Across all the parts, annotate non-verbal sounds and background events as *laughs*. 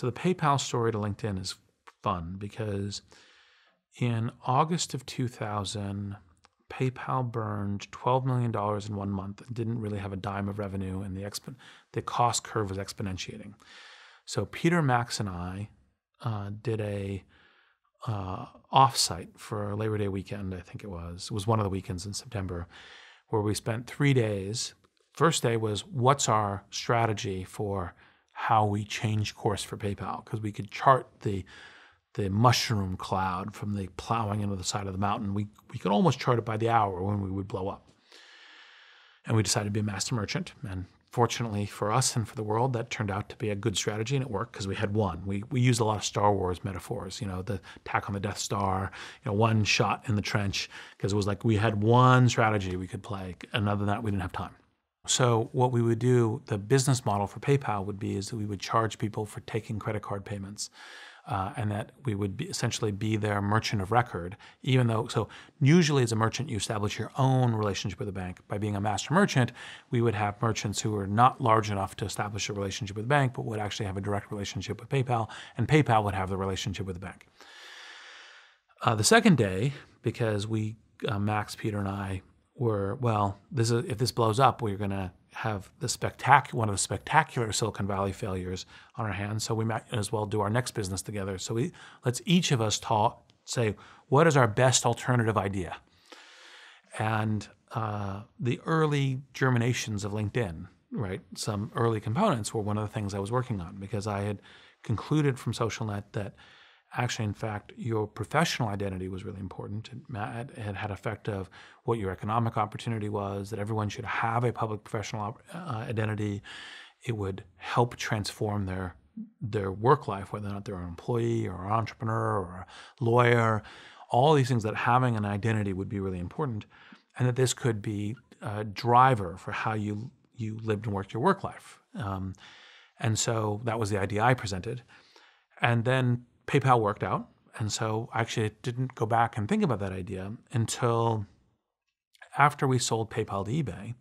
So the PayPal story to LinkedIn is fun because in August of 2000, PayPal burned $12 million in one month and didn't really have a dime of revenue, and the, exp- the cost curve was exponentiating. So Peter Max and I uh, did a uh, offsite for Labor Day weekend, I think it was. It was one of the weekends in September, where we spent three days. First day was what's our strategy for how we change course for PayPal because we could chart the the mushroom cloud from the plowing into the side of the mountain. We we could almost chart it by the hour when we would blow up. And we decided to be a master merchant. And fortunately for us and for the world, that turned out to be a good strategy and it worked because we had one. We we used a lot of Star Wars metaphors, you know, the attack on the Death Star, you know, one shot in the trench, because it was like we had one strategy we could play. And other than that, we didn't have time. So what we would do, the business model for PayPal would be is that we would charge people for taking credit card payments. Uh, and that we would be essentially be their merchant of record, even though, so usually as a merchant, you establish your own relationship with the bank. By being a master merchant, we would have merchants who are not large enough to establish a relationship with the bank, but would actually have a direct relationship with PayPal, and PayPal would have the relationship with the bank. Uh, the second day, because we, uh, Max, Peter, and I were well, this is if this blows up, we're going to have the spectac- one of the spectacular Silicon Valley failures on our hands. So we might as well do our next business together. So we let's each of us talk, say what is our best alternative idea, and uh, the early germinations of LinkedIn, right? Some early components were one of the things I was working on because I had concluded from SocialNet that actually, in fact, your professional identity was really important. It had had effect of what your economic opportunity was, that everyone should have a public professional uh, identity. It would help transform their their work life, whether or not they're an employee or an entrepreneur or a lawyer, all these things that having an identity would be really important, and that this could be a driver for how you you lived and worked your work life. Um, and so that was the idea I presented. And then PayPal worked out. And so I actually didn't go back and think about that idea until after we sold PayPal to eBay.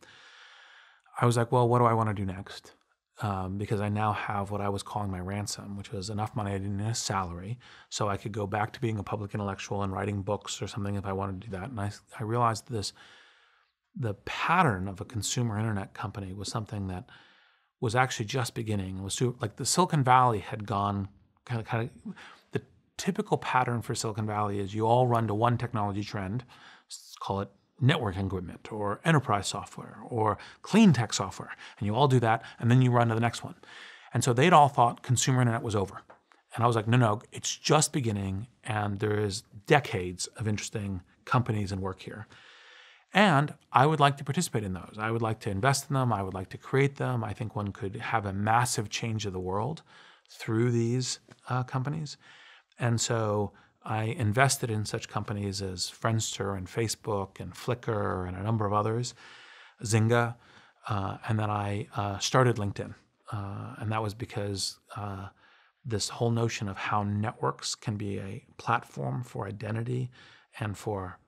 I was like, well, what do I want to do next? Um, because I now have what I was calling my ransom, which was enough money I didn't need a salary, so I could go back to being a public intellectual and writing books or something if I wanted to do that. And I, I realized this the pattern of a consumer internet company was something that was actually just beginning. It was like the Silicon Valley had gone kind of, kind of typical pattern for Silicon Valley is you all run to one technology trend, call it networking equipment or enterprise software or clean tech software, and you all do that, and then you run to the next one. And so they'd all thought consumer internet was over. And I was like, no, no, it's just beginning, and there is decades of interesting companies and work here. And I would like to participate in those. I would like to invest in them. I would like to create them. I think one could have a massive change of the world through these uh, companies. And so I invested in such companies as Friendster and Facebook and Flickr and a number of others, Zynga, uh, and then I uh, started LinkedIn. Uh, and that was because uh, this whole notion of how networks can be a platform for identity and for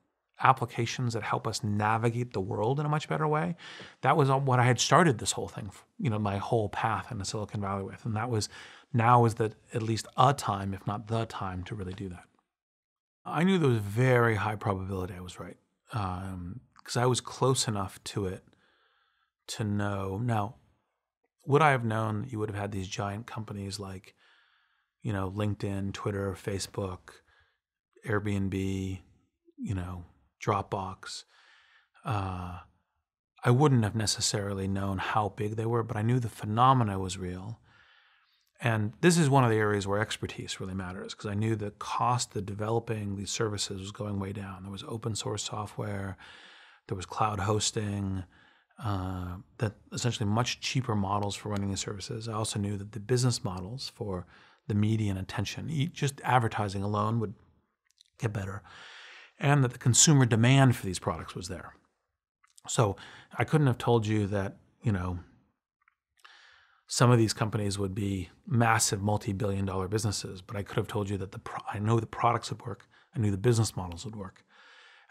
applications that help us navigate the world in a much better way. That was what I had started this whole thing, you know, my whole path into Silicon Valley with. And that was now is that at least a time, if not the time, to really do that. I knew there was very high probability I was right because um, I was close enough to it to know. Now, would I have known you would have had these giant companies like, you know, LinkedIn, Twitter, Facebook, Airbnb, you know, Dropbox? Uh, I wouldn't have necessarily known how big they were, but I knew the phenomena was real. And this is one of the areas where expertise really matters because I knew the cost of developing these services was going way down. There was open source software, there was cloud hosting, uh, that essentially much cheaper models for running these services. I also knew that the business models for the media and attention, just advertising alone would get better, and that the consumer demand for these products was there. So I couldn't have told you that, you know, some of these companies would be massive multi-billion dollar businesses but i could have told you that the i know the products would work. I knew the business models would work.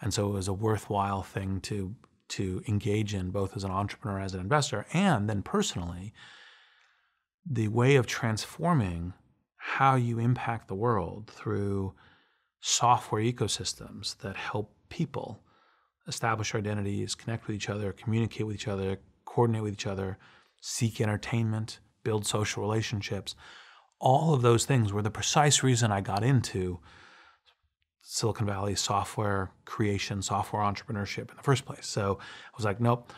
And so it was a worthwhile thing to to engage in both as an entrepreneur as an investor and then personally the way of transforming how you impact the world through software ecosystems that help people establish identities, connect with each other, communicate with each other, coordinate with each other, seek entertainment, build social relationships. All of those things were the precise reason I got into Silicon Valley software creation, software entrepreneurship in the first place. So I was like, nope,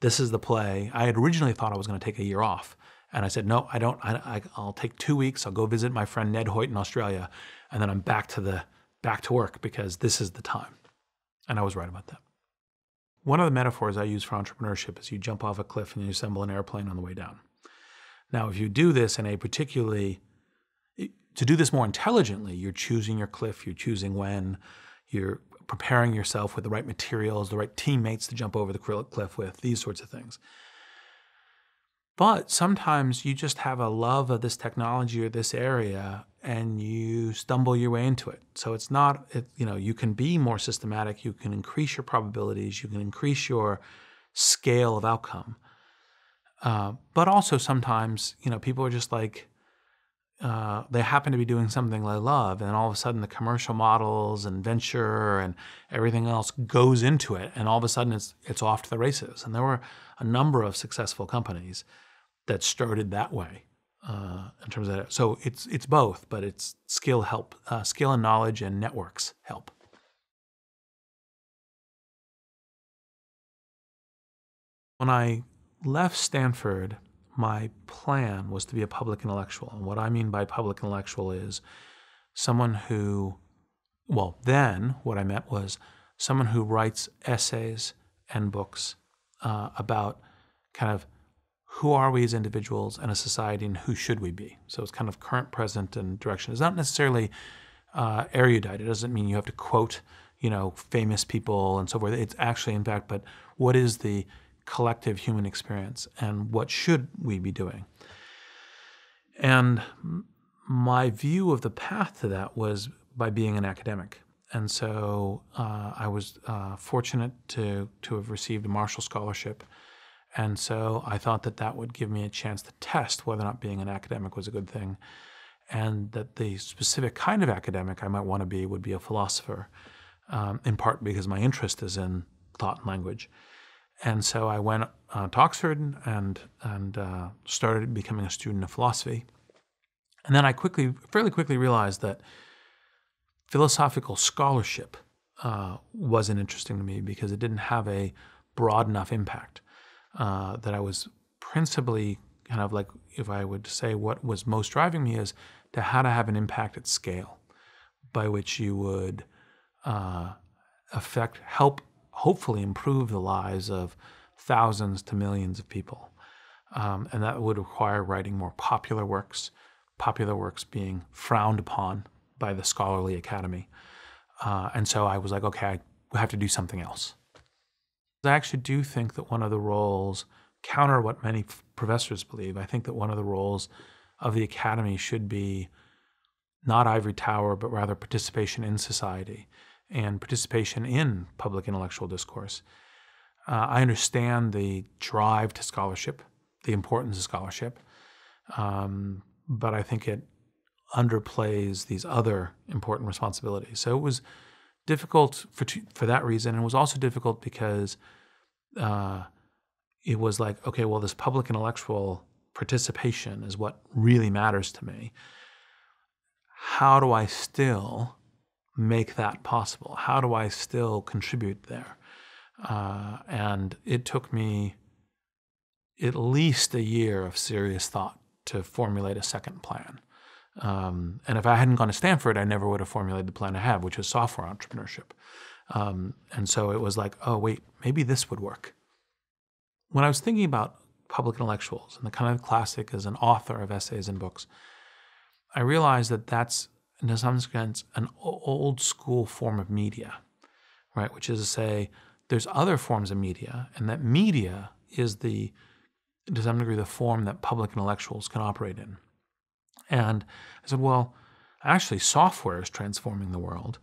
this is the play. I had originally thought I was going to take a year off. And I said, no, I don't. I, will take two weeks. I'll go visit my friend Ned Hoyt in Australia, and then I'm back to the back to work because this is the time. And I was right about that. One of the metaphors I use for entrepreneurship is you jump off a cliff and you assemble an airplane on the way down. Now, if you do this in a particularly to do this more intelligently, you're choosing your cliff, you're choosing when, you're preparing yourself with the right materials, the right teammates to jump over the cliff with, these sorts of things. But sometimes you just have a love of this technology or this area and you stumble your way into it. So it's not, it, you know, you can be more systematic, you can increase your probabilities, you can increase your scale of outcome. Uh, but also sometimes, you know, people are just like, uh, they happen to be doing something they love, and all of a sudden the commercial models and venture and everything else goes into it, and all of a sudden it's it's off to the races. And there were a number of successful companies that started that way uh, in terms of that. So it's it's both, but it's skill help, uh, skill and knowledge, and networks help. When I left Stanford my plan was to be a public intellectual. And what I mean by public intellectual is someone who, well, then what I meant was someone who writes essays and books uh, about kind of who are we as individuals and a society and who should we be. So it's kind of current, present, and direction. It's not necessarily uh, erudite. It doesn't mean you have to quote, you know, famous people and so forth. It's actually, in fact, but what is the collective human experience and what should we be doing. And my view of the path to that was by being an academic. And so uh, I was uh, fortunate to, to have received a Marshall Scholarship. And so I thought that that would give me a chance to test whether or not being an academic was a good thing. And that the specific kind of academic I might want to be would be a philosopher, um, in part because my interest is in thought and language. And so I went uh, to Oxford and, and uh, started becoming a student of philosophy. And then I quickly, fairly quickly realized that philosophical scholarship uh, wasn't interesting to me because it didn't have a broad enough impact. Uh, that I was principally kind of like, if I would say what was most driving me is to how to have an impact at scale by which you would uh, affect, help hopefully improve the lives of thousands to millions of people. Um, and that would require writing more popular works, popular works being frowned upon by the scholarly academy. Uh, and so I was like, okay, I have to do something else. I actually do think that one of the roles, counter what many professors believe, I think that one of the roles of the academy should be not ivory tower, but rather participation in society and participation in public intellectual discourse. Uh, I understand the drive to scholarship, the importance of scholarship, um, but I think it underplays these other important responsibilities. So it was difficult for for that reason, and it was also difficult because uh, it was like, okay, well, this public intellectual participation is what really matters to me. How do I still make that possible? How do I still contribute there? Uh, and it took me at least a year of serious thought to formulate a second plan. Um, and if I hadn't gone to Stanford, I never would have formulated the plan I have, which is software entrepreneurship. Um, and so it was like, oh, wait, maybe this would work. When I was thinking about public intellectuals and the kind of classic as an author of essays and books, I realized that that's in some sense, an old school form of media, right? Which is to say, there's other forms of media, and that media is the, to some degree, the form that public intellectuals can operate in. And I said, well, actually, software is transforming the world,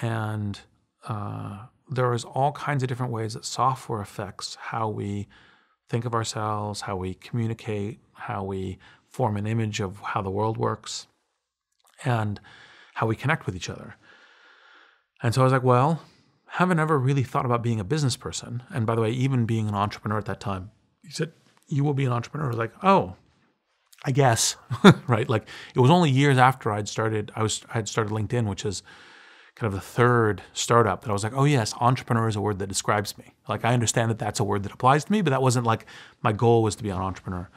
and uh, there is all kinds of different ways that software affects how we think of ourselves, how we communicate, how we form an image of how the world works. and how we connect with each other. And so I was like, well, haven't ever really thought about being a business person. And by the way, even being an entrepreneur at that time, he said, you will be an entrepreneur. I was like, oh, I guess, *laughs* right? Like it was only years after I'd started, I was, I had started LinkedIn, which is kind of the third startup that I was like, oh yes, entrepreneur is a word that describes me. Like I understand that that's a word that applies to me, but that wasn't like my goal was to be an entrepreneur.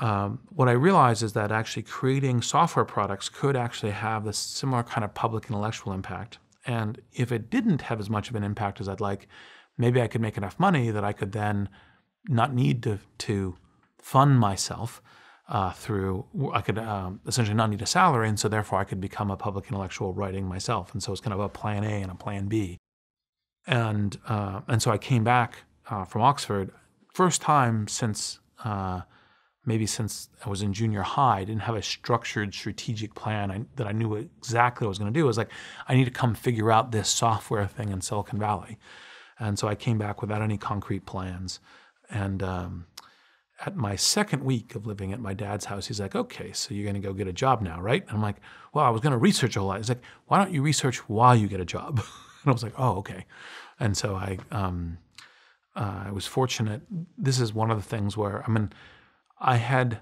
Um, what I realized is that actually creating software products could actually have this similar kind of public intellectual impact. And if it didn't have as much of an impact as I'd like, maybe I could make enough money that I could then not need to, to fund myself uh, through, I could um, essentially not need a salary, and so therefore I could become a public intellectual writing myself. And so it's kind of a plan A and a plan B. And, uh, and so I came back uh, from Oxford, first time since uh, maybe since I was in junior high, I didn't have a structured strategic plan I, that I knew exactly what I was going to do. It was like, I need to come figure out this software thing in Silicon Valley. And so I came back without any concrete plans. And um, at my second week of living at my dad's house, he's like, okay, so you're going to go get a job now, right? And I'm like, well, I was going to research a whole lot. He's like, why don't you research while you get a job? *laughs* and I was like, oh, okay. And so I, um, uh, I was fortunate. This is one of the things where, I mean, I had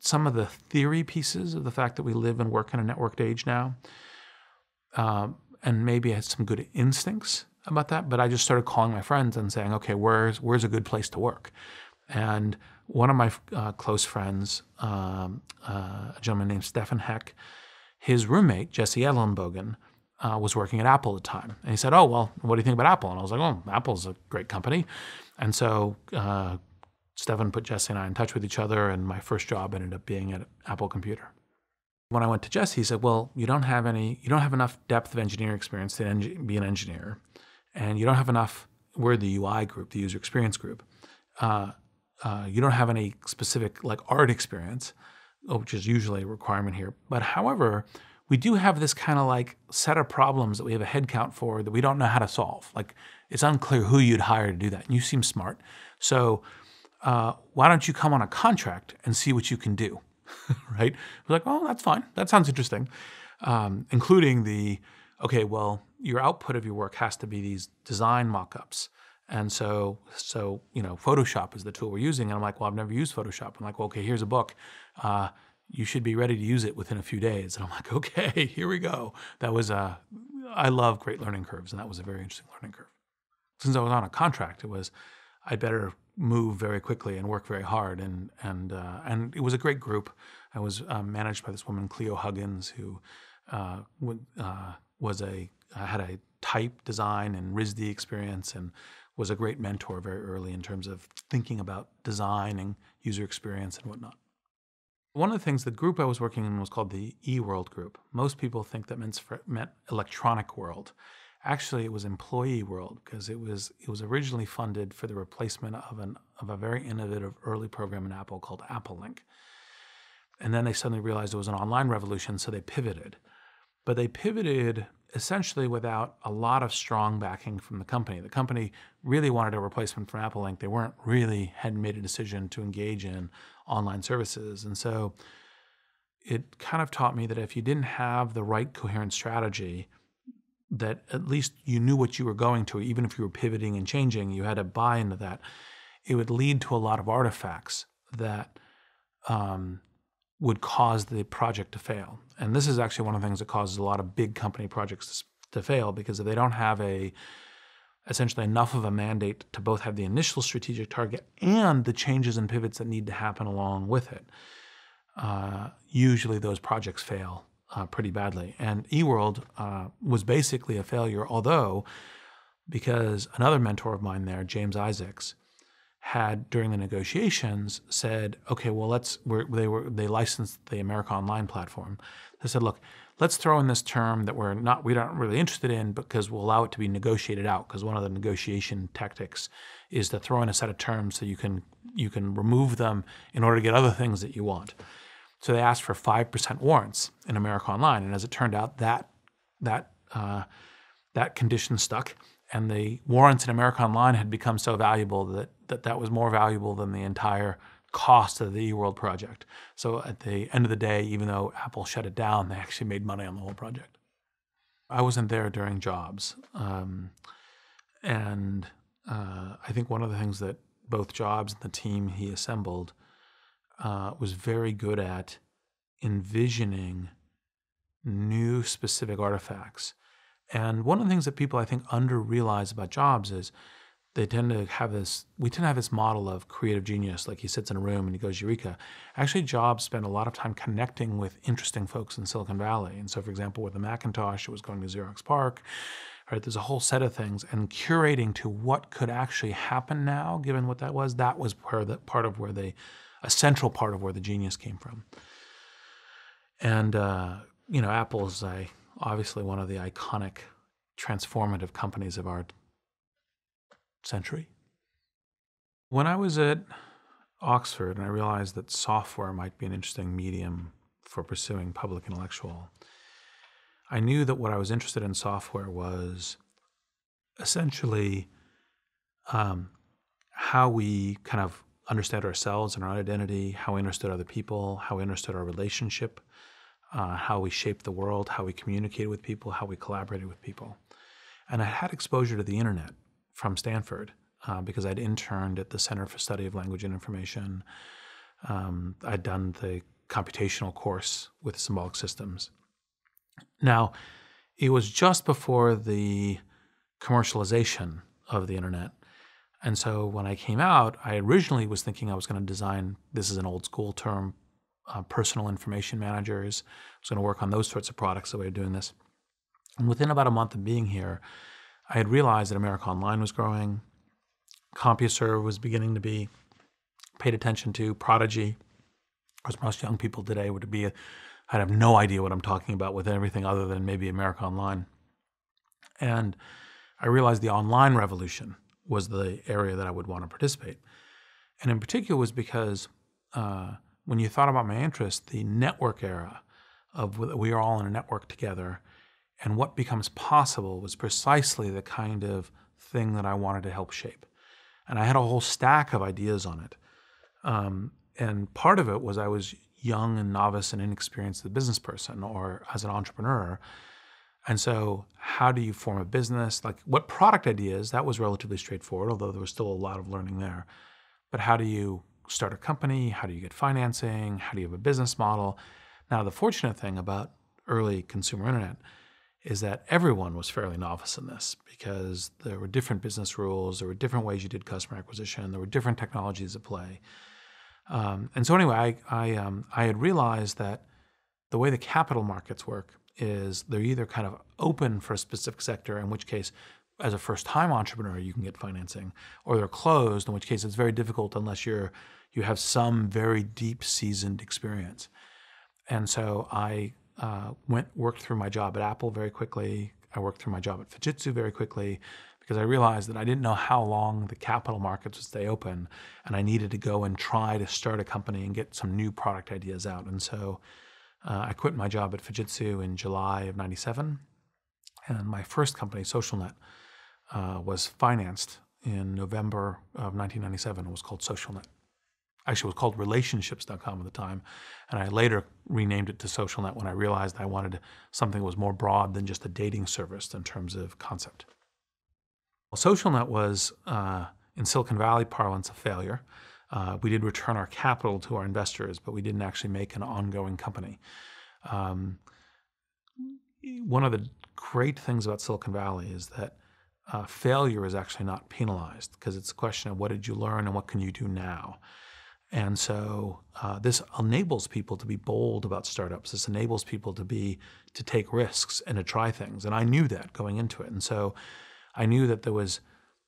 some of the theory pieces of the fact that we live and work in a networked age now. Um, and maybe I had some good instincts about that, but I just started calling my friends and saying, okay, where's, where's a good place to work? And one of my uh, close friends, um, uh, a gentleman named Stefan Heck, his roommate, Jesse Ellenbogen, uh, was working at Apple at the time. And he said, oh, well, what do you think about Apple? And I was like, oh, Apple's a great company. And so uh, Stefan put Jesse and I in touch with each other, and my first job ended up being at Apple Computer. When I went to Jesse, he said, "Well, you don't have any, you don't have enough depth of engineering experience to be an engineer, and you don't have enough. We're the UI group, the user experience group. Uh, uh, you don't have any specific like art experience, which is usually a requirement here. But however, we do have this kind of like set of problems that we have a headcount for that we don't know how to solve. Like it's unclear who you'd hire to do that. And you seem smart, so." uh, why don't you come on a contract and see what you can do? *laughs* right? We're like, oh, that's fine. That sounds interesting. Um, including the, okay, well, your output of your work has to be these design mockups. And so, so you know, Photoshop is the tool we're using. And I'm like, well, I've never used Photoshop. I'm like, well, okay, here's a book. Uh, you should be ready to use it within a few days. And I'm like, *laughs* okay, here we go. That was a, I love great learning curves, and that was a very interesting learning curve. Since I was on a contract, it was, I better move very quickly and work very hard. And and uh, and it was a great group. I was um, managed by this woman, Cleo Huggins, who uh, uh, was a had a type design and RISD experience and was a great mentor very early in terms of thinking about design and user experience and whatnot. One of the things, the group I was working in was called the eWorld Group. Most people think that meant, meant electronic world. Actually, it was Employee World because it was it was originally funded for the replacement of an of a very innovative early program in Apple called AppleLink. And then they suddenly realized it was an online revolution, so they pivoted. But they pivoted essentially without a lot of strong backing from the company. The company really wanted a replacement for AppleLink. They weren't really hadn't made a decision to engage in online services, and so it kind of taught me that if you didn't have the right coherent strategy that at least you knew what you were going to, even if you were pivoting and changing, you had to buy into that. It would lead to a lot of artifacts that um, would cause the project to fail. And this is actually one of the things that causes a lot of big company projects to, fail because if they don't have a essentially enough of a mandate to both have the initial strategic target and the changes and pivots that need to happen along with it, uh, usually those projects fail uh, pretty badly. And eWorld uh, was basically a failure, although because another mentor of mine there, James Isaacs, had during the negotiations said, okay, well let's they were they licensed the America Online platform. They said, look, let's throw in this term that we're not we're not really interested in because we'll allow it to be negotiated out because one of the negotiation tactics is to throw in a set of terms so you can you can remove them in order to get other things that you want. So they asked for 5% warrants in America Online. And as it turned out, that, that, uh, that condition stuck. And the warrants in America Online had become so valuable that, that that was more valuable than the entire cost of the eWorld project. So at the end of the day, even though Apple shut it down, they actually made money on the whole project. I wasn't there during Jobs. Um, and uh, I think one of the things that both Jobs and the team he assembled uh, was very good at envisioning new specific artifacts. And one of the things that people I think under realize about Jobs is they tend to have this we tend to have this model of creative genius like he sits in a room and he goes eureka. Actually jobs spend a lot of time connecting with interesting folks in silicon valley. And so for example with the macintosh it was going to xerox PARC right? There's a whole set of things and curating to what could actually happen now given what that was that was where the part of where they a central part of where the genius came from. And uh, you know apple is a, obviously one of the iconic transformative companies of our century. When I was at Oxford and I realized that software might be an interesting medium for pursuing public intellectual, I knew that what I was interested in software was essentially um, how we kind of understand ourselves and our identity, how we understood other people, how we understood our relationship, uh, how we shaped the world, how we communicated with people, how we collaborated with people. And I had exposure to the internet from Stanford uh, because I'd interned at the Center for Study of Language and Information. Um, I'd done the computational course with symbolic systems. Now, it was just before the commercialization of the internet. And so when I came out, I originally was thinking I was going to design this is an old school term uh, personal information managers. I was going to work on those sorts of products the way of doing this. And within about a month of being here, I had realized that America Online was growing. CompuServe was beginning to be paid attention to. Prodigy, as most young people today would be, i have no idea what I'm talking about with everything other than maybe America Online. And I realized the online revolution was the area that I would want to participate. And in particular was because uh, when you thought about my interest, the network era of we are all in a network together and what becomes possible was precisely the kind of thing that I wanted to help shape. And I had a whole stack of ideas on it. Um, and part of it was I was young and novice and inexperienced as a business person or as an entrepreneur. And so, how do you form a business? Like, what product ideas? That was relatively straightforward, although there was still a lot of learning there. But how do you start a company? How do you get financing? How do you have a business model? Now, the fortunate thing about early consumer internet is that everyone was fairly novice in this because there were different business rules, there were different ways you did customer acquisition, there were different technologies at play. Um, and so anyway, I I, um, I had realized that the way the capital markets work is they're either kind of open for a specific sector, in which case, as a first-time entrepreneur, you can get financing, or they're closed, in which case it's very difficult unless you're you have some very deep seasoned experience. And so I uh, went worked through my job at Apple very quickly. I worked through my job at Fujitsu very quickly because I realized that I didn't know how long the capital markets would stay open, and I needed to go and try to start a company and get some new product ideas out. And so uh, I quit my job at Fujitsu in July of '97, and my first company, SocialNet, uh, was financed in November of 1997. It was called SocialNet actually it was called relationships.com at the time. And I later renamed it to SocialNet when I realized I wanted something that was more broad than just a dating service in terms of concept. Well, SocialNet was, uh, in Silicon Valley parlance, a failure. Uh, we did return our capital to our investors, but we didn't actually make an ongoing company. Um, one of the great things about Silicon Valley is that uh, failure is actually not penalized because it's a question of what did you learn and what can you do now. And so uh, this enables people to be bold about startups. This enables people to be to take risks and to try things. And I knew that going into it. And so I knew that there was,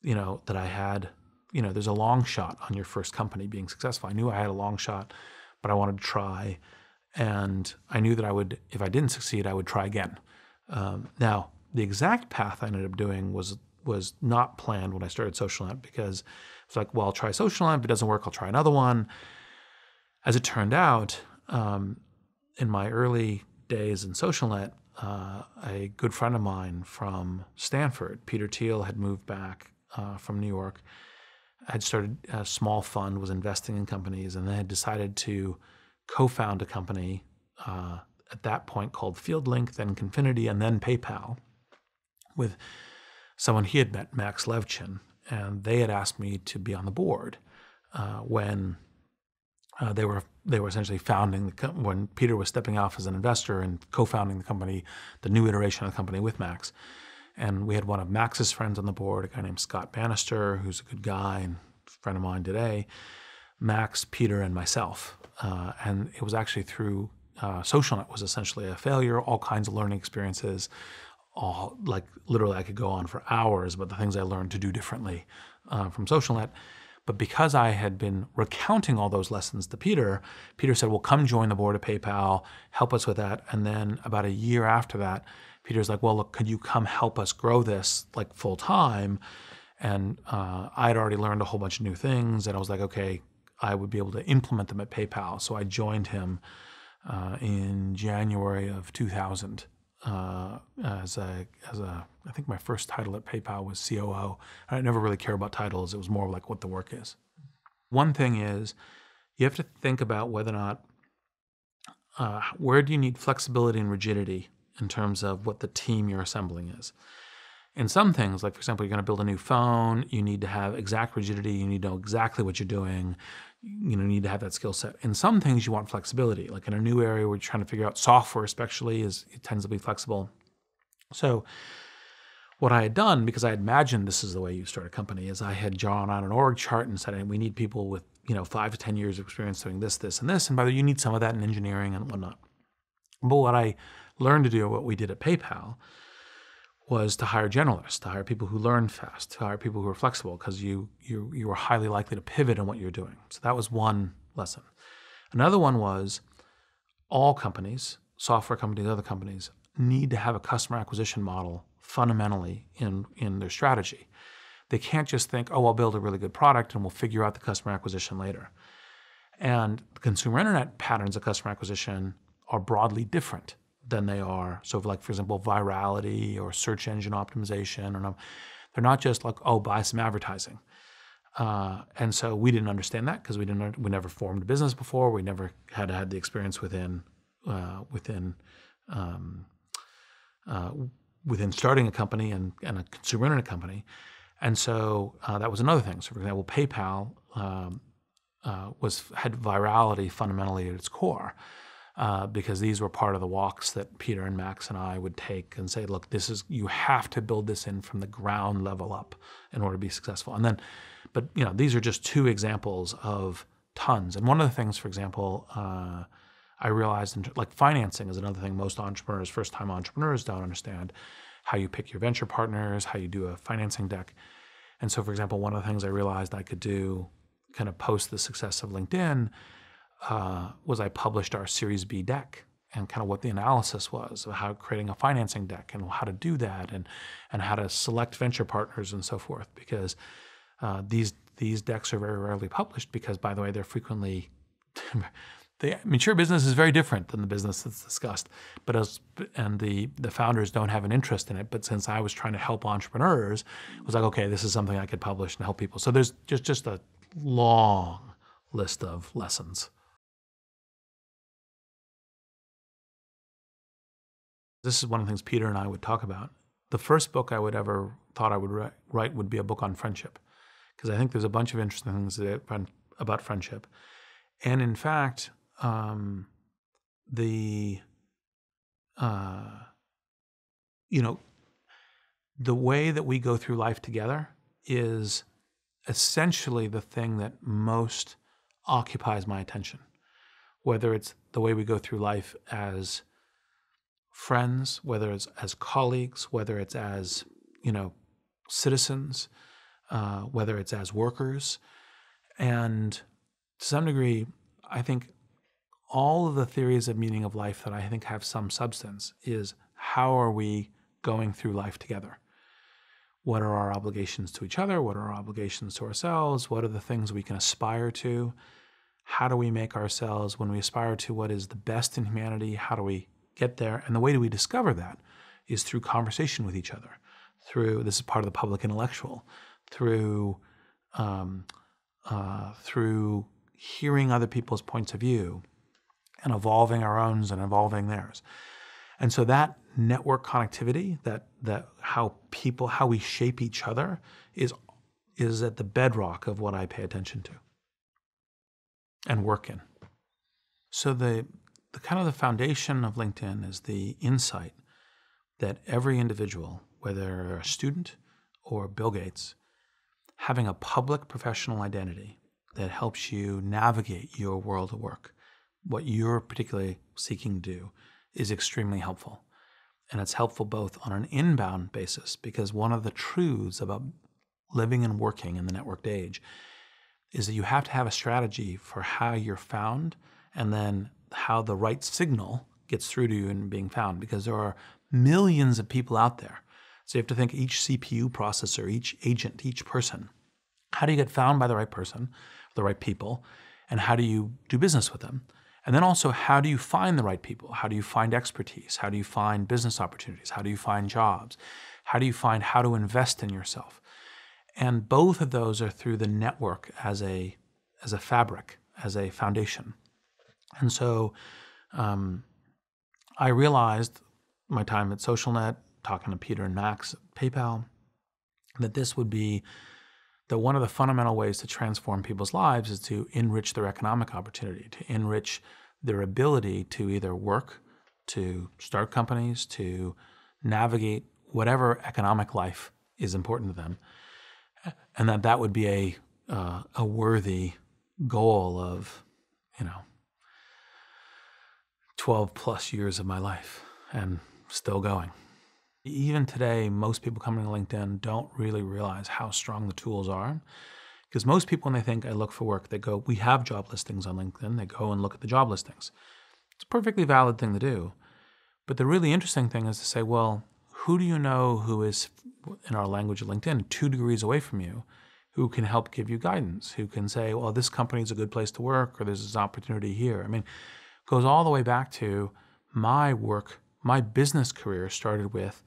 you know, that I had, you know, there's a long shot on your first company being successful. I knew I had a long shot, but I wanted to try. And I knew that I would, if I didn't succeed, I would try again. Um, now, the exact path I ended up doing was was not planned when I started SocialNet because it's like, well, I'll try SocialNet. If it doesn't work, I'll try another one. As it turned out, um, in my early days in SocialNet, uh, a good friend of mine from Stanford, Peter Thiel, had moved back uh, from New York had started a small fund, was investing in companies, and then had decided to co-found a company uh, at that point called FieldLink, then Confinity, and then PayPal, with someone he had met, Max Levchin, and they had asked me to be on the board uh, when uh, they were they were essentially founding the co- when Peter was stepping off as an investor and co-founding the company, the new iteration of the company with Max. And we had one of Max's friends on the board, a guy named Scott Bannister, who's a good guy and friend of mine today. Max, Peter, and myself. Uh, and it was actually through uh, SocialNet was essentially a failure. All kinds of learning experiences. All like literally, I could go on for hours about the things I learned to do differently uh, from SocialNet. But because I had been recounting all those lessons to Peter, Peter said, Well, come join the board of PayPal, help us with that. And then about a year after that, Peter's like, Well, look, could you come help us grow this like full time? And uh, I had already learned a whole bunch of new things. And I was like, Okay, I would be able to implement them at PayPal. So I joined him uh, in January of 2000 uh, as a as a I think my first title at PayPal was COO. I never really care about titles. It was more like what the work is. One thing is you have to think about whether or not uh, where do you need flexibility and rigidity in terms of what the team you're assembling is. In some things, like for example, you're going to build a new phone, you need to have exact rigidity, you need to know exactly what you're doing, you know, need to have that skill set. In some things, you want flexibility. Like in a new area, we're trying to figure out software, especially, is it tends to be flexible. So, what I had done, because I had imagined this is the way you start a company, is I had drawn out an org chart and said, hey, we need people with you know five to ten years of experience doing this, this, and this. And by the way, you need some of that in engineering and whatnot. But what I learned to do, what we did at PayPal, was to hire generalists, to hire people who learn fast, to hire people who are flexible, because you you you were highly likely to pivot in what you're doing. So that was one lesson. Another one was all companies, software companies, other companies, need to have a customer acquisition model fundamentally in in their strategy. They can't just think, oh, I'll build a really good product and we'll figure out the customer acquisition later. And the consumer internet patterns of customer acquisition are broadly different than they are. So, like for example, virality or search engine optimization, or they're not just like oh, buy some advertising. Uh, and so we didn't understand that because we didn't we never formed a business before. We never had had the experience within uh, within um, uh, within starting a company and, and a consumer internet company. And so uh, that was another thing. So, for example, PayPal um, uh, was had virality fundamentally at its core uh, because these were part of the walks that Peter and Max and I would take and say, look, this is you have to build this in from the ground level up in order to be successful. And then, but you know, these are just two examples of tons. And one of the things, for example, uh, I realized, in, like financing is another thing most entrepreneurs, first-time entrepreneurs, don't understand how you pick your venture partners, how you do a financing deck. And so, for example, one of the things I realized I could do, kind of post the success of LinkedIn, uh, was I published our Series B deck and kind of what the analysis was of how creating a financing deck and how to do that and and how to select venture partners and so forth because uh, these these decks are very rarely published because by the way they're frequently *laughs* the mature business is very different than the business that's discussed but as and the the founders don't have an interest in it but since I was trying to help entrepreneurs it was like okay this is something I could publish and help people. So there's just just a long list of lessons This is one of the things Peter and I would talk about. The first book I would ever thought I would write would be a book on friendship, because I think there's a bunch of interesting things about friendship. And in fact, um, the uh, you know the way that we go through life together is essentially the thing that most occupies my attention. Whether it's the way we go through life as friends, whether it's as colleagues, whether it's as you know citizens, uh, whether it's as workers, and to some degree, I think all of the theories of meaning of life that I think have some substance is how are we going through life together? What are our obligations to each other? What are our obligations to ourselves? What are the things we can aspire to? How do we make ourselves, when we aspire to what is the best in humanity, how do we get there. And the way that we discover that is through conversation with each other, through this is part of the public intellectual, through um, uh, through hearing other people's points of view and evolving our own and evolving theirs. And so that network connectivity, that that how people how we shape each other is is at the bedrock of what I pay attention to and work in. So the the kind of the foundation of LinkedIn is the insight that every individual, whether a student or Bill Gates, having a public professional identity that helps you navigate your world of work, what you're particularly seeking to do, is extremely helpful. And it's helpful both on an inbound basis, because one of the truths about living and working in the networked age is that you have to have a strategy for how you're found and then how the right signal gets through to you and being found, because there are millions of people out there. So you have to think each CPU processor, each agent, each person. How do you get found by the right person, the right people, and how do you do business with them? And then also, how do you find the right people? How do you find expertise? How do you find business opportunities? How do you find jobs? How do you find how to invest in yourself? And both of those are through the network as a as a fabric, as a foundation. And so, um, I realized my time at SocialNet, talking to Peter and Max at PayPal, that this would be that one of the fundamental ways to transform people's lives is to enrich their economic opportunity, to enrich their ability to either work, to start companies, to navigate whatever economic life is important to them, and that that would be a uh, a worthy goal of, you know, twelve plus years of my life and still going. Even today, most people coming to LinkedIn don't really realize how strong the tools are. Because most people, when they think I look for work, they go, We have job listings on LinkedIn. They go and look at the job listings. It's a perfectly valid thing to do. But the really interesting thing is to say, Well, who do you know who is, in our language LinkedIn, two degrees away from you, who can help give you guidance, who can say, Well, this company is a good place to work, or there's this opportunity here? I mean, goes all the way back to my work, my business career started with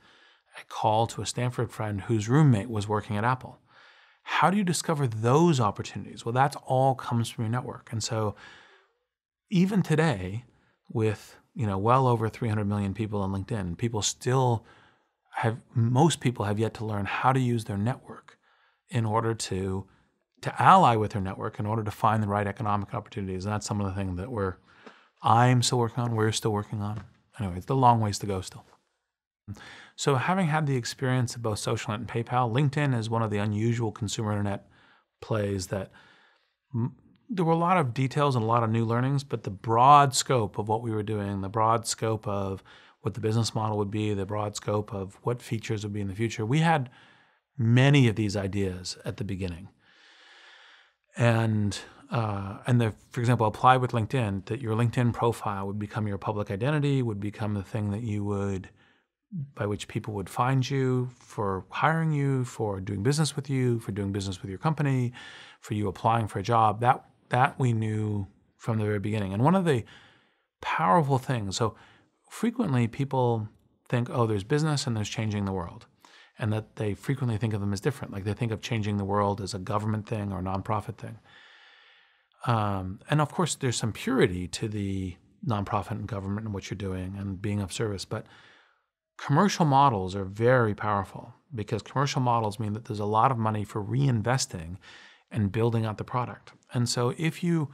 a call to a Stanford friend whose roommate was working at Apple. How do you discover those opportunities? Well, that all comes from your network. And so even today, with you know well over 300 million people on LinkedIn, people still have most people have yet to learn how to use their network in order to to ally with their network in order to find the right economic opportunities. And that's some of the things that we're I'm still working on, we're still working on. Anyway, it's a long ways to go still. So, having had the experience of both SocialNet and PayPal, LinkedIn is one of the unusual consumer internet plays that there were a lot of details and a lot of new learnings, but the broad scope of what we were doing, the broad scope of what the business model would be, the broad scope of what features would be in the future, we had many of these ideas at the beginning. And uh, and the, for example, apply with LinkedIn that your LinkedIn profile would become your public identity, would become the thing that you would by which people would find you for hiring you, for doing business with you, for doing business with your company, for you applying for a job. That that we knew from the very beginning. And one of the powerful things, so frequently people think, oh, there's business and there's changing the world. And that they frequently think of them as different. Like they think of changing the world as a government thing or a nonprofit thing. Um, and of course, there's some purity to the nonprofit and government and what you're doing and being of service. But commercial models are very powerful because commercial models mean that there's a lot of money for reinvesting and building out the product. And so if you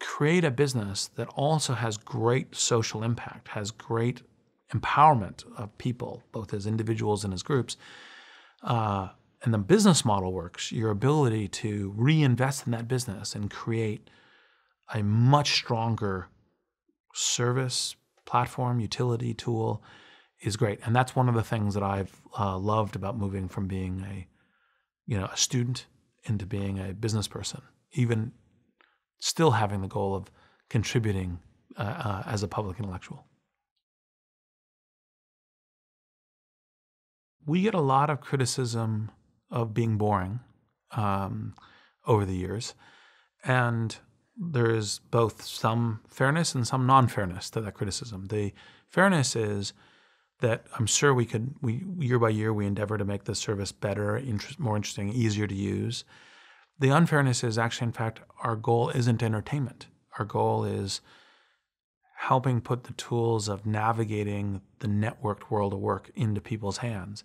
create a business that also has great social impact, has great empowerment of people, both as individuals and as groups, uh, and the business model works, your ability to reinvest in that business and create a much stronger service, platform, utility, tool is great. And that's one of the things that I've uh, loved about moving from being a, you know, a student into being a business person, even still having the goal of contributing uh, uh, as a public intellectual. We get a lot of criticism of being boring um, over the years, and there is both some fairness and some non-fairness to that criticism. The fairness is that I'm sure we could, we year by year, we endeavor to make the service better, more interesting, easier to use. The unfairness is actually, in fact, our goal isn't entertainment. Our goal is helping put the tools of navigating the networked world of work into people's hands.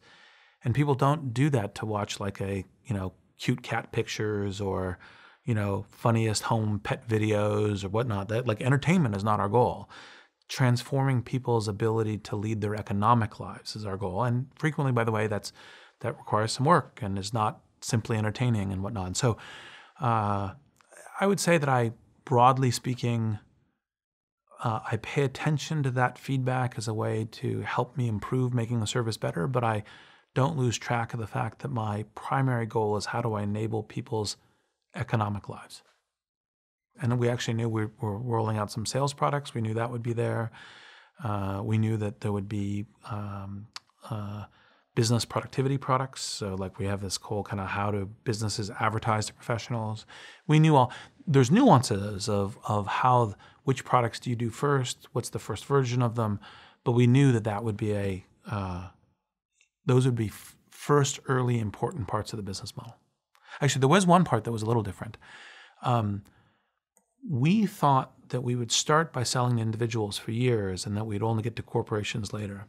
And people don't do that to watch like a, you know, cute cat pictures or, you know, funniest home pet videos or whatnot. That like entertainment is not our goal. Transforming people's ability to lead their economic lives is our goal. And frequently, by the way, that's that requires some work and is not simply entertaining and whatnot. So uh, I would say that I, broadly speaking, uh, I pay attention to that feedback as a way to help me improve making the service better, but I don't lose track of the fact that my primary goal is how do I enable people's economic lives. And we actually knew we were rolling out some sales products. We knew that would be there. Uh, we knew that there would be um, uh, business productivity products. So, like we have this whole kind of how do businesses advertise to professionals. We knew all there's nuances of of how which products do you do first, what's the first version of them, but we knew that that would be a uh, those would be first early important parts of the business model. Actually, there was one part that was a little different. Um, we thought that we would start by selling to individuals for years and that we'd only get to corporations later.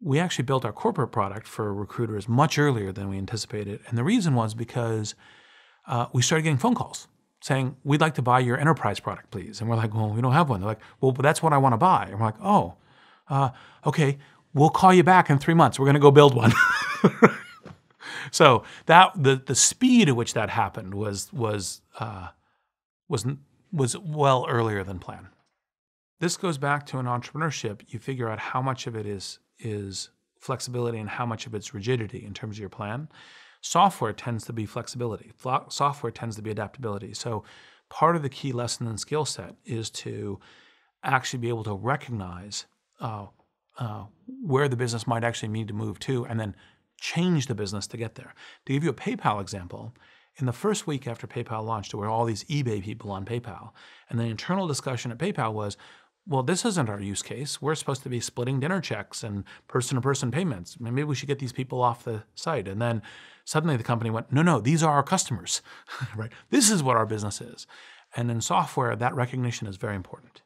We actually built our corporate product for recruiters much earlier than we anticipated. And the reason was because uh, we started getting phone calls saying, We'd like to buy your enterprise product, please. And we're like, Well, we don't have one. They're like, Well, but that's what I want to buy. And we're like, Oh, uh, okay, we'll call you back in three months. We're going to go build one. *laughs* so that the the speed at which that happened was was uh, was was well earlier than planned. This goes back to an entrepreneurship. You figure out how much of it is is flexibility and how much of it's rigidity in terms of your plan. Software tends to be flexibility. Software tends to be adaptability. So part of the key lesson and skill set is to actually be able to recognize uh, uh, where the business might actually need to move to and then change the business to get there. To give you a PayPal example, in the first week after PayPal launched, there were all these eBay people on PayPal. And the internal discussion at PayPal was, well, this isn't our use case. We're supposed to be splitting dinner checks and person to person payments. Maybe we should get these people off the site. And then suddenly the company went, no, no, these are our customers, *laughs* right? This is what our business is. And in software, that recognition is very important.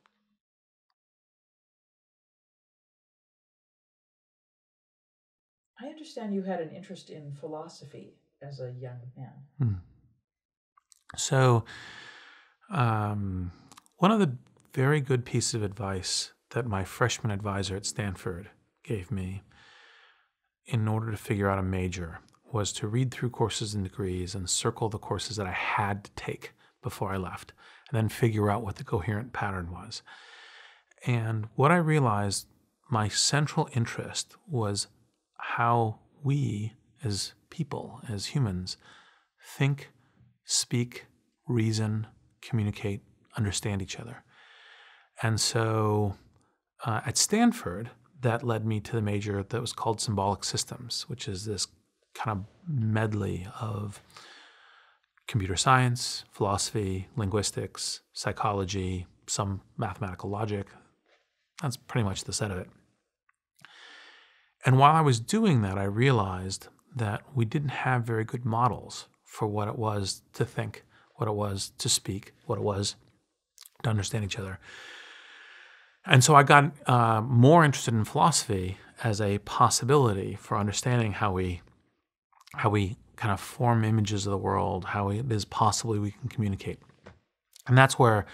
I understand you had an interest in philosophy as a young man. Hmm. So, um, one of the very good pieces of advice that my freshman advisor at Stanford gave me in order to figure out a major was to read through courses and degrees and circle the courses that I had to take before I left, and then figure out what the coherent pattern was. And what I realized my central interest was how we as people, as humans, think, speak, reason, communicate, understand each other. And so uh, at Stanford, that led me to the major that was called symbolic systems, which is this kind of medley of computer science, philosophy, linguistics, psychology, some mathematical logic. That's pretty much the set of it. And while I was doing that, I realized that we didn't have very good models for what it was to think, what it was to speak, what it was to understand each other. And so I got uh, more interested in philosophy as a possibility for understanding how we, how we kind of form images of the world, how it is possibly we can communicate. And that's where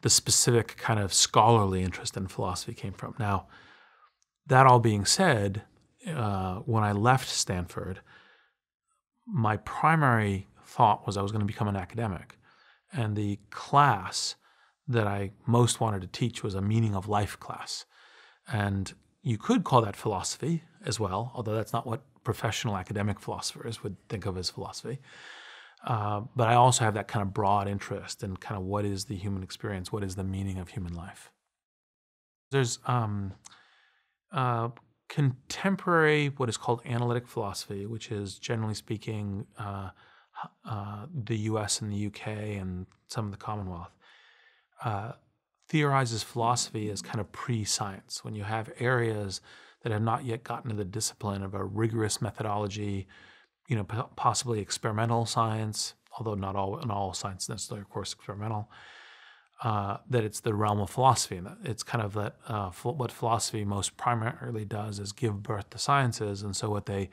the specific kind of scholarly interest in philosophy came from. Now, that all being said, uh, when I left Stanford, my primary thought was I was going to become an academic. And the class that I most wanted to teach was a meaning of life class. And you could call that philosophy as well, although that's not what professional academic philosophers would think of as philosophy. Uh, but I also have that kind of broad interest in kind of what is the human experience, what is the meaning of human life. There's um, uh, contemporary, what is called analytic philosophy, which is generally speaking uh, uh, the US and the UK and some of the Commonwealth, uh, theorizes philosophy as kind of pre science, when you have areas that have not yet gotten to the discipline of a rigorous methodology, you know, possibly experimental science, although not all in all science necessarily, of course, experimental. Uh, that it's the realm of philosophy, and it's kind of that uh, what philosophy most primarily does is give birth to sciences, and so what they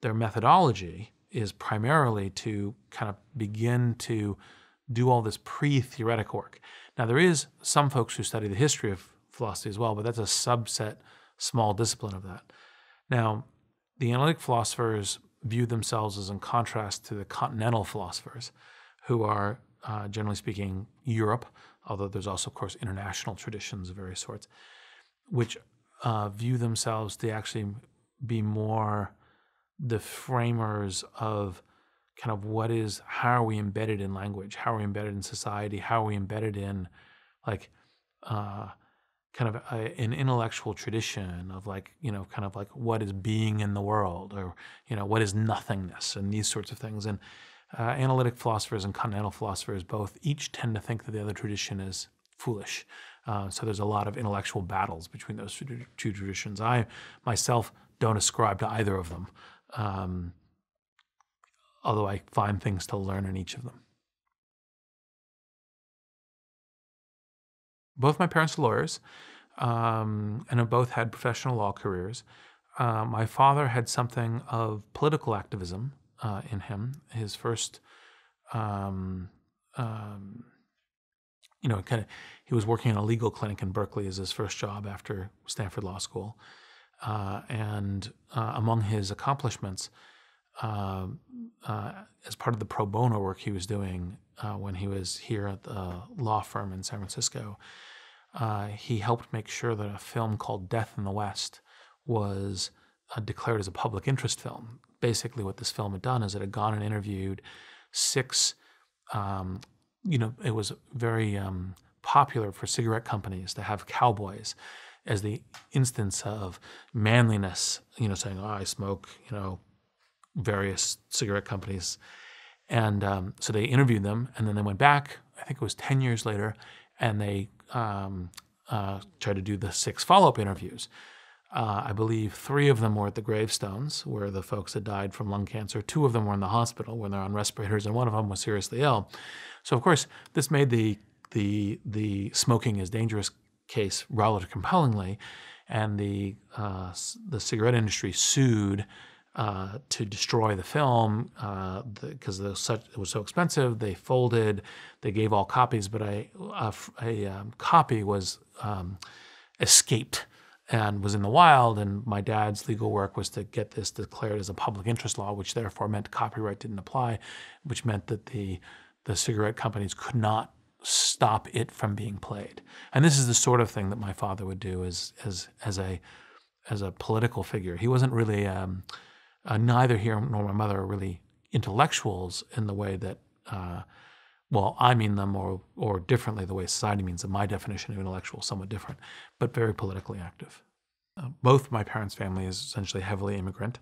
their methodology is primarily to kind of begin to do all this pre-theoretic work. Now there is some folks who study the history of philosophy as well, but that's a subset, small discipline of that. Now, the analytic philosophers view themselves as in contrast to the continental philosophers, who are uh, generally speaking Europe, although there's also, of course, international traditions of various sorts, which uh, view themselves to actually be more the framers of kind of what is how are we embedded in language? How are we embedded in society? How are we embedded in like uh, kind of a, an intellectual tradition of like you know kind of like what is being in the world or you know what is nothingness and these sorts of things. And uh, analytic philosophers and continental philosophers both each tend to think that the other tradition is foolish uh, so there's a lot of intellectual battles between those two, traditions i myself don't ascribe to either of them um, although I find things to learn in each of them. Both my parents are lawyers, um, and have both had professional law careers. Uh, my father had something of political activism uh, in him. His first, um, um, you know, kind of, he was working in a legal clinic in Berkeley as his first job after Stanford Law School. Uh, and uh, among his accomplishments, uh, uh, as part of the pro bono work he was doing uh, when he was here at the law firm in San Francisco, uh, he helped make sure that a film called Death in the West was declared as a public interest film. Basically, what this film had done is it had gone and interviewed six, um, you know, it was very um, popular for cigarette companies to have cowboys as the instance of manliness, you know, saying, oh, I smoke, you know, various cigarette companies. And um, so they interviewed them, and then they went back, I think it was 10 years later, and they um, uh, tried to do the six follow up interviews. Uh, I believe three of them were at the gravestones where the folks had died from lung cancer. Two of them were in the hospital when they're on respirators, and one of them was seriously ill. So, of course, this made the the the smoking is dangerous case rather compellingly, and the uh, the cigarette industry sued uh, to destroy the film because uh, it was so expensive. They folded. They gave all copies, but a, a, a um, copy was um, escaped and was in the wild. And my dad's legal work was to get this declared as a public interest law, which therefore meant copyright didn't apply, which meant that the the cigarette companies could not stop it from being played. And this is the sort of thing that my father would do as as as a as a political figure. He wasn't really um, uh, neither he nor my mother are really intellectuals in the way that. Uh, well, I mean them, or or differently, the way society means them. My definition of intellectual is somewhat different, but very politically active. Uh, both my parents' family is essentially heavily immigrant,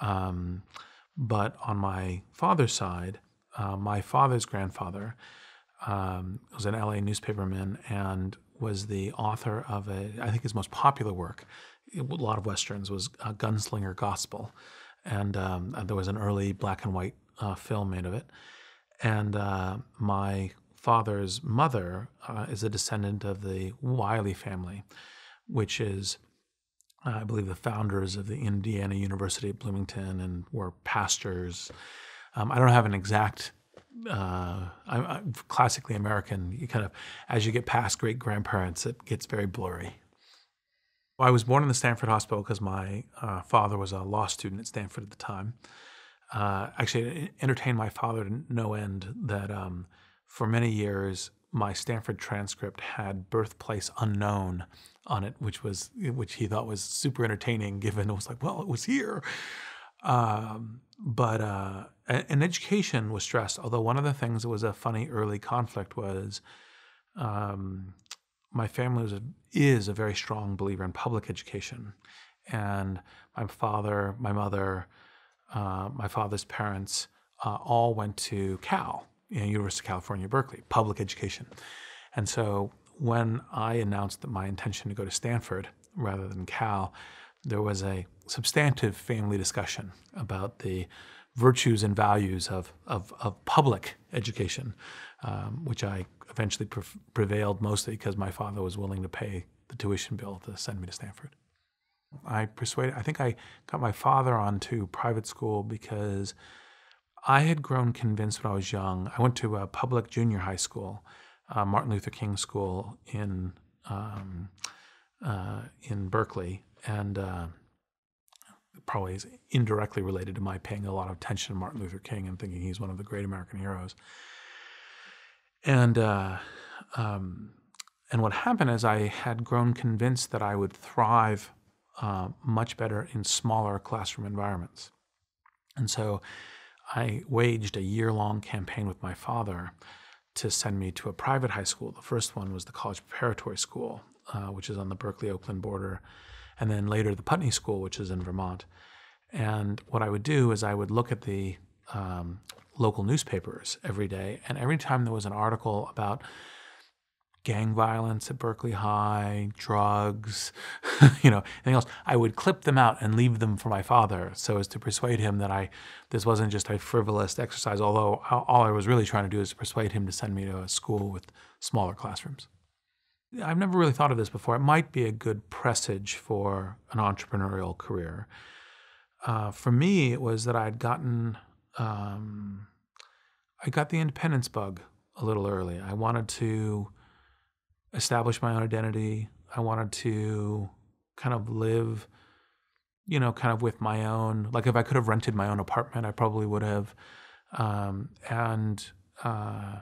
um, but on my father's side, uh, my father's grandfather um, was an LA newspaperman and was the author of a, I think his most popular work, a lot of westerns, was Gunslinger Gospel, and, um, and, there was an early black and white uh, film made of it. And uh, my father's mother uh, is a descendant of the Wylie family, which is, I believe, the founders of the Indiana University at Bloomington and were pastors. Um, I don't have an exact uh, I'm, I'm, classically American. You kind of, as you get past great grandparents, it gets very blurry. I was born in the Stanford Hospital because my uh, father was a law student at Stanford at the time. Uh, actually, entertained my father to no end that um, for many years my Stanford transcript had birthplace unknown on it, which was which he thought was super entertaining. Given it was like, well, it was here. Um, but uh, and education was stressed. Although one of the things that was a funny early conflict was um, my family was a, is a very strong believer in public education, and my father, my mother, uh, my father's parents uh, all went to Cal, you know, University of California, Berkeley, public education, and so when I announced that my intention to go to Stanford rather than Cal, there was a substantive family discussion about the virtues and values of, of, of public education, um, which I eventually pre- prevailed mostly because my father was willing to pay the tuition bill to send me to Stanford. I persuaded, I think I got my father onto private school because I had grown convinced when I was young. I went to a public junior high school, uh, Martin Luther King School in um, uh, in Berkeley, and uh, probably is indirectly related to my paying a lot of attention to Martin Luther King and thinking he's one of the great American heroes. And uh, um, and what happened is I had grown convinced that I would thrive uh, much better in smaller classroom environments, and so I waged a year-long campaign with my father to send me to a private high school. The first one was the College Preparatory School, uh, which is on the Berkeley Oakland border, and then later the Putney School, which is in Vermont. And what I would do is I would look at the um, local newspapers every day, and every time there was an article about gang violence at Berkeley High, drugs, *laughs* you know, anything else, I would clip them out and leave them for my father so as to persuade him that I this wasn't just a frivolous exercise, although all I was really trying to do is persuade him to send me to a school with smaller classrooms. I've never really thought of this before. It might be a good presage for an entrepreneurial career. Uh, for me, it was that I'd gotten, um, I got the independence bug a little early. I wanted to establish my own identity. I wanted to kind of live, you know, kind of with my own. Like if I could have rented my own apartment, I probably would have. Um, and uh,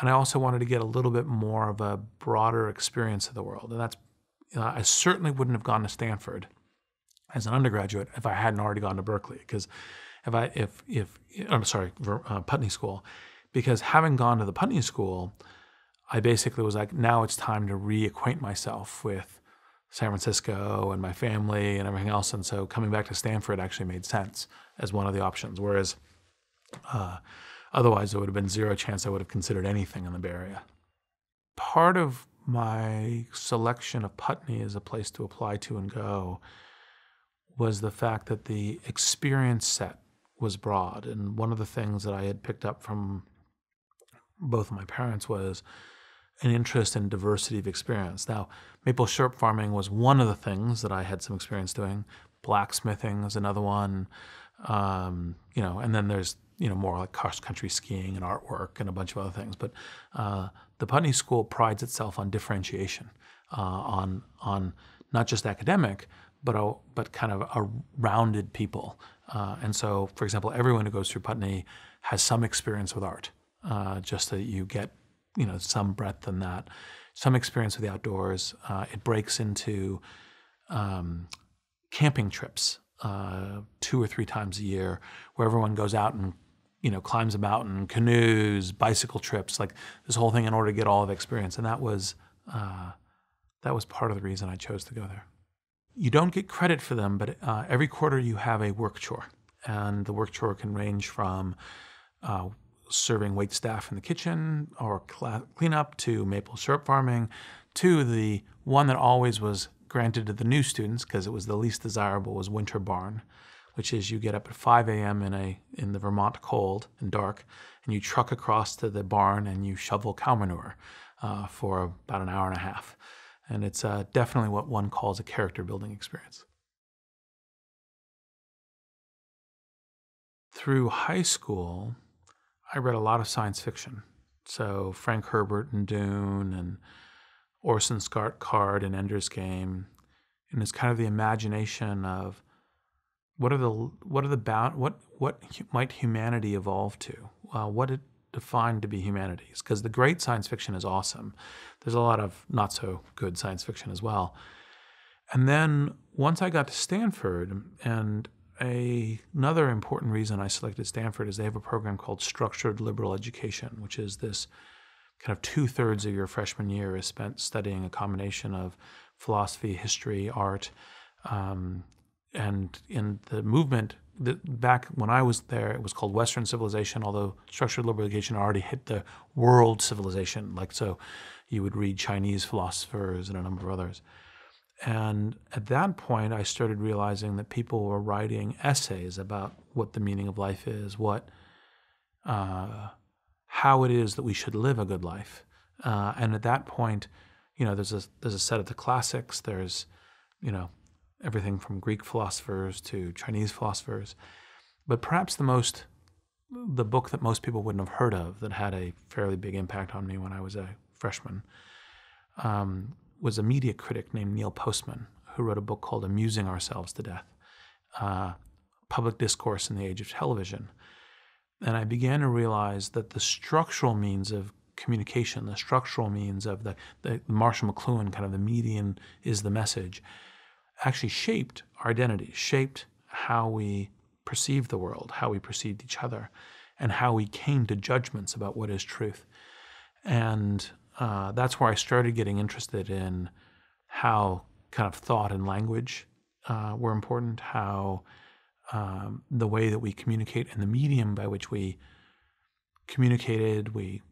and I also wanted to get a little bit more of a broader experience of the world. And that's, you know, I certainly wouldn't have gone to Stanford as an undergraduate if I hadn't already gone to Berkeley. Because if I, if, if, I'm sorry, uh, Putney School, because having gone to the Putney School, I basically was like, now it's time to reacquaint myself with San Francisco and my family and everything else. And so coming back to Stanford actually made sense as one of the options. Whereas, uh, Otherwise, there would have been zero chance I would have considered anything in the Bay Area. Part of my selection of Putney as a place to apply to and go was the fact that the experience set was broad. And one of the things that I had picked up from both of my parents was an interest in diversity of experience. Now, maple syrup farming was one of the things that I had some experience doing. Blacksmithing is another one. Um, you know, and then there's you know more like cross country skiing and artwork and a bunch of other things. But uh, the Putney School prides itself on differentiation, uh, on on not just academic, but a, but kind of a rounded people. Uh, and so, for example, everyone who goes through Putney has some experience with art, uh, just that you get you know some breadth in that, some experience with the outdoors. Uh, it breaks into um, camping trips uh, two or three times a year, where everyone goes out and you know climbs a mountain, canoes, bicycle trips, like this whole thing in order to get all of experience. And that was uh, that was part of the reason I chose to go there. You don't get credit for them, but uh, every quarter you have a work chore, and the work chore can range from uh, serving wait staff in the kitchen or cl- cleanup to maple syrup farming to the one that always was granted to the new students because it was the least desirable was winter barn, which is you get up at 5 a.m. in a in the Vermont cold and dark, and you truck across to the barn and you shovel cow manure uh, for about an hour and a half, and it's uh, definitely what one calls a character building experience. Through high school, I read a lot of science fiction. So Frank Herbert and Dune and Orson Scott Card and Ender's Game, and it's kind of the imagination of what are the what are the bound what what might humanity evolve to? Uh, what it defined to be humanities? Because the great science fiction is awesome. There's a lot of not so good science fiction as well. And then once I got to Stanford, and a, another important reason I selected Stanford is they have a program called Structured Liberal Education, which is this kind of two thirds of your freshman year is spent studying a combination of philosophy, history, art, um, and in the movement. Back when I was there, it was called Western civilization. Although structured liberal education already hit the world civilization, like so, you would read Chinese philosophers and a number of others. And at that point, I started realizing that people were writing essays about what the meaning of life is, what, uh, how it is that we should live a good life. Uh, and at that point, you know, there's a there's a set of the classics. There's, you know, everything from Greek philosophers to Chinese philosophers, but perhaps the most the book that most people wouldn't have heard of that had a fairly big impact on me when I was a freshman um, was a media critic named Neil Postman, who wrote a book called Amusing Ourselves to Death uh, Public Discourse in the Age of Television. And I began to realize that the structural means of communication, the structural means of the, the Marshall McLuhan kind of the medium is the message, actually shaped our identity, shaped how we perceived the world, how we perceived each other, and how we came to judgments about what is truth. And uh, that's where I started getting interested in how kind of thought and language uh, were important, how um, the way that we communicate and the medium by which we communicated, we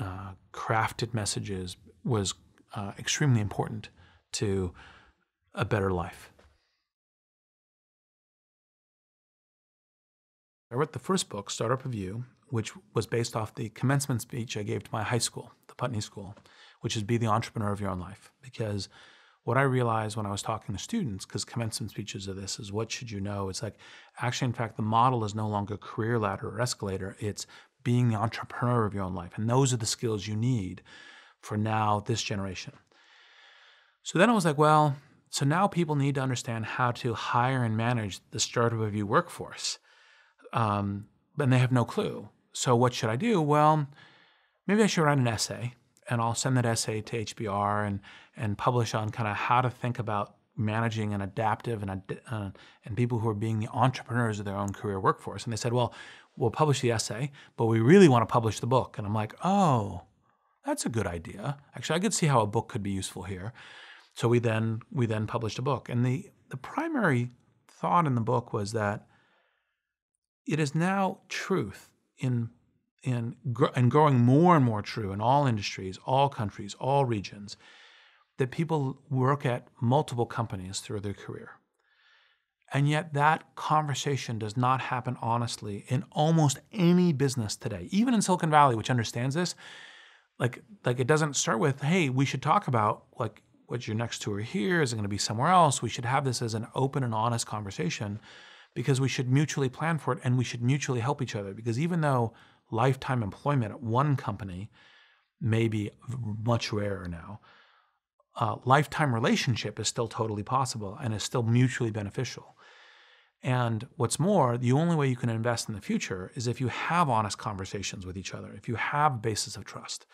uh, crafted messages was uh, extremely important to a better life. I wrote the first book, Startup of You, which was based off the commencement speech I gave to my high school, Putney School, which is be the entrepreneur of your own life. Because what I realized when I was talking to students, because commencement speeches of this is what should you know? It's like, actually, in fact, the model is no longer career ladder or escalator. It's being the entrepreneur of your own life. And those are the skills you need for now, this generation. So then I was like, well, so now people need to understand how to hire and manage the startup of your workforce. Um, and they have no clue. So what should I do? Well, maybe I should write an essay and I'll send that essay to HBR and, and publish on kind of how to think about managing an adaptive and, uh, and people who are being the entrepreneurs of their own career workforce. And they said, well, we'll publish the essay, but we really want to publish the book. And I'm like, oh, that's a good idea. Actually, I could see how a book could be useful here. So we then we then published a book. And the, the primary thought in the book was that it is now truth in in and growing more and more true in all industries, all countries, all regions, that people work at multiple companies through their career. And yet, that conversation does not happen honestly in almost any business today, even in Silicon Valley, which understands this. Like, like it doesn't start with, "Hey, we should talk about like what's your next tour here? Is it going to be somewhere else? We should have this as an open and honest conversation." because we should mutually plan for it and we should mutually help each other. Because even though lifetime employment at one company may be much rarer now, uh, lifetime relationship is still totally possible and is still mutually beneficial. And what's more, the only way you can invest in the future is if you have honest conversations with each other, if you have basis of trust.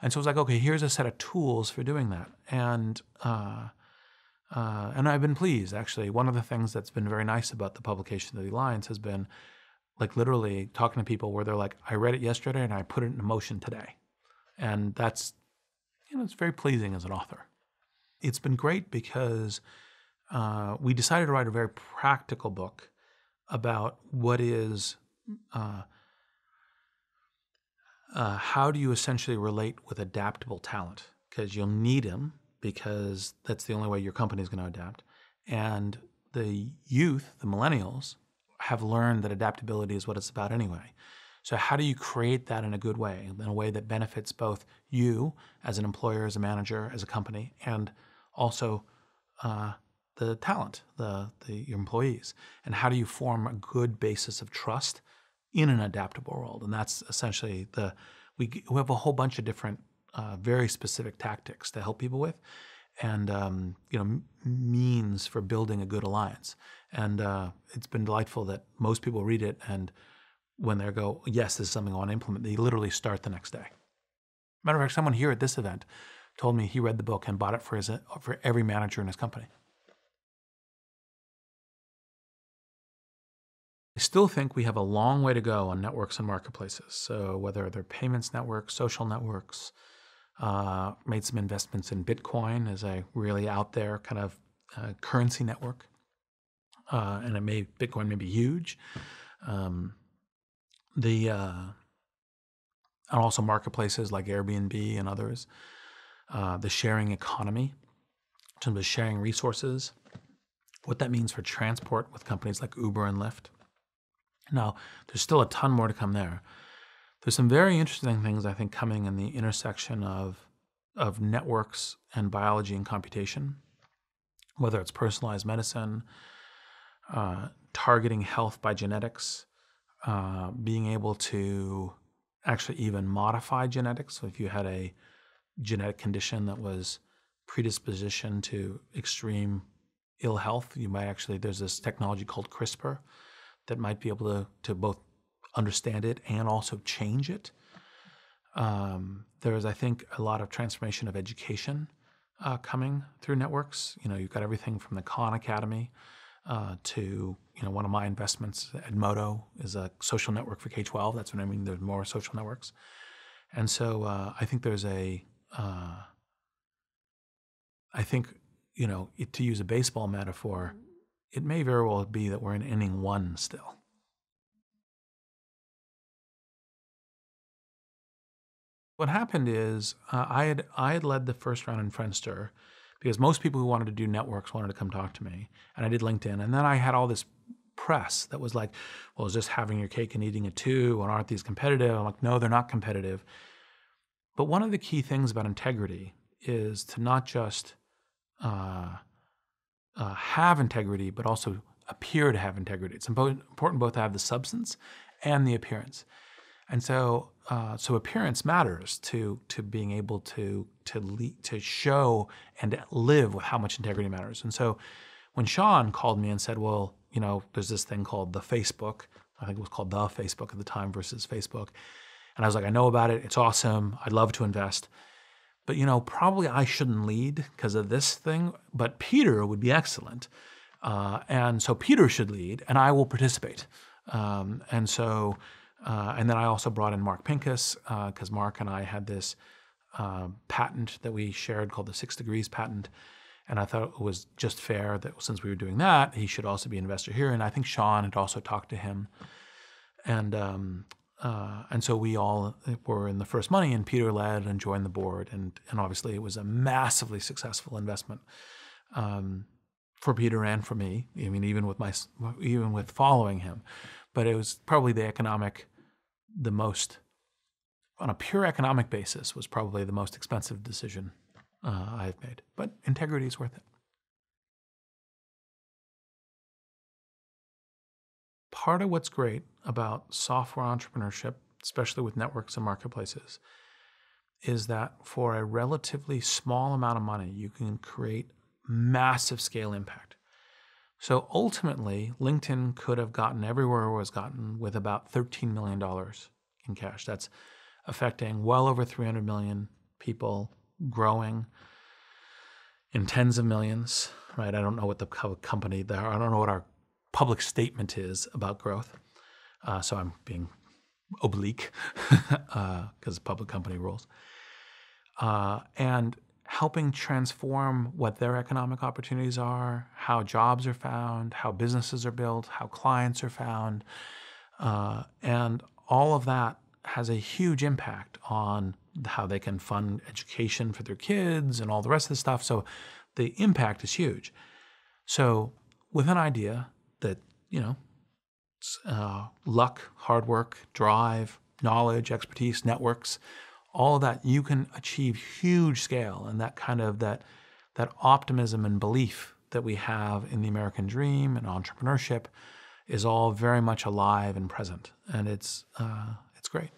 And so it's like, okay, here's a set of tools for doing that. And uh, uh, and I've been pleased, actually. One of the things that's been very nice about the publication of the Alliance has been like literally talking to people where they're like, I read it yesterday and I put it into motion today. And that's, you know, it's very pleasing as an author. It's been great because uh, we decided to write a very practical book about what is, uh, uh, how do you essentially relate with adaptable talent? Because you'll need them because that's the only way your company is going to adapt. And the youth, the millennials, have learned that adaptability is what it's about anyway. So, how do you create that in a good way, in a way that benefits both you as an employer, as a manager, as a company, and also uh, the talent, the, the your employees? And how do you form a good basis of trust in an adaptable world? And that's essentially the we, we have a whole bunch of different uh, very specific tactics to help people with, and um, you know means for building a good alliance. And uh, it's been delightful that most people read it, and when they go, "Yes, this is something I want to implement," they literally start the next day. Matter of fact, someone here at this event told me he read the book and bought it for his for every manager in his company. I still think we have a long way to go on networks and marketplaces. So whether they're payments networks, social networks, uh, made some investments in Bitcoin as a really out there kind of uh, currency network. Uh, and it may Bitcoin may be huge. Um, the uh, and also marketplaces like Airbnb and others. Uh, the sharing economy, in terms of sharing resources, what that means for transport with companies like Uber and Lyft. Now, there's still a ton more to come there. There's some very interesting things I think coming in the intersection of of networks and biology and computation, whether it's personalized medicine, uh, targeting health by genetics, uh, being able to actually even modify genetics. So if you had a genetic condition that was predisposition to extreme ill health, you might actually, there's this technology called CRISPR that might be able to, to both understand it and also change it. Um, there's, I think, a lot of transformation of education uh, coming through networks. You know, you've got everything from the Khan Academy uh, to, you know, one of my investments, Edmodo, is a social network for K-12. That's what I mean. There's more social networks, and so uh, I think there's a, uh, I think, you know, it, to use a baseball metaphor, it may very well be that we're in inning one still. What happened is uh, I had I had led the first round in Friendster because most people who wanted to do networks wanted to come talk to me, and I did LinkedIn, and then I had all this press that was like, "Well, is this having your cake and eating it too? And aren't these competitive?" I'm like, "No, they're not competitive." But one of the key things about integrity is to not just uh, uh, have integrity, but also appear to have integrity. It's important both to have the substance and the appearance. And so, uh, so appearance matters to to being able to to lead, to show and live with how much integrity matters. And so, when Sean called me and said, "Well, you know, there's this thing called the Facebook. I think it was called the Facebook at the time versus Facebook," and I was like, "I know about it. It's awesome. I'd love to invest." But you know, probably I shouldn't lead because of this thing. But Peter would be excellent, uh, and so Peter should lead, and I will participate. Um, and so uh, and then I also brought in Mark Pincus because uh, Mark and I had this uh, patent that we shared called the Six Degrees patent. And I thought it was just fair that since we were doing that, he should also be an investor here. And I think Sean had also talked to him. And um, uh, and so we all were in the first money, and Peter led and joined the board. And, and obviously, it was a massively successful investment um, for Peter and for me. I mean, even with my even with following him, but it was probably the economic the most, on a pure economic basis, was probably the most expensive decision uh, I've made. But integrity is worth it. Part of what's great about software entrepreneurship, especially with networks and marketplaces, is that for a relatively small amount of money, you can create massive scale impact. So ultimately, LinkedIn could have gotten everywhere it was gotten with about $13 million in cash. That's affecting well over 300 million people, growing in tens of millions, right? I don't know what the company there, I don't know what our public statement is about growth. Uh, so I'm being oblique because *laughs* uh, public company rules. Uh, and helping transform what their economic opportunities are, how jobs are found, how businesses are built, how clients are found. Uh, and all of that has a huge impact on how they can fund education for their kids and all the rest of the stuff. So the impact is huge. So with an idea that, you know, uh, luck, hard work, drive, knowledge, expertise, networks, all of that, you can achieve huge scale and that kind of that that optimism and belief that we have in the American dream and entrepreneurship is all very much alive and present, and it's uh, it's great.